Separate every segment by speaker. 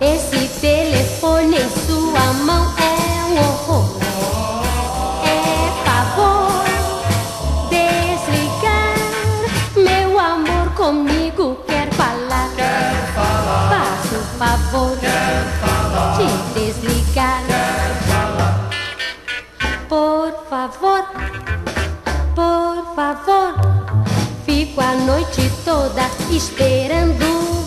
Speaker 1: Esse telefone em sua mão é um horror. É favor desligar. Meu amor comigo quer falar. Quer falar. Faça o favor de desligar. Por favor, por favor. Fico a noite toda esperando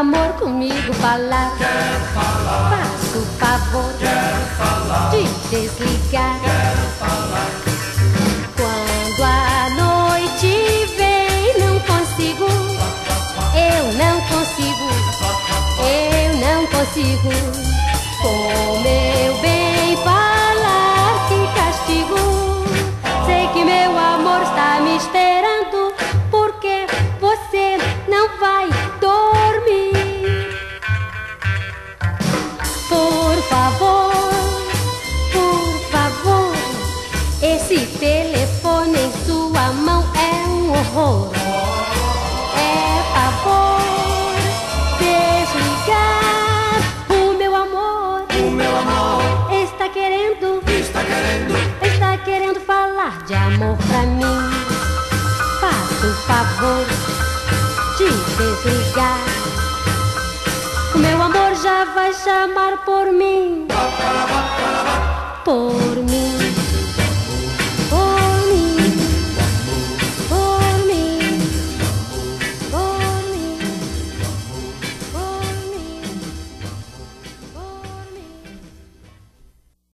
Speaker 1: amor comigo falar.
Speaker 2: Quero falar.
Speaker 1: Faço o favor
Speaker 2: Quero falar.
Speaker 1: de desligar.
Speaker 2: Quero falar.
Speaker 1: Quando a noite vem, não consigo. Eu não consigo. Eu não consigo. Com meu bem falar, que castigo. Sei que meu amor está me esperando. Esse telefone em sua mão é um horror. É favor desligar. O meu amor
Speaker 2: O meu amor
Speaker 1: está querendo,
Speaker 2: está querendo.
Speaker 1: está querendo falar de amor pra mim. Faça o favor de desligar. O meu amor já vai chamar por mim. Por mim.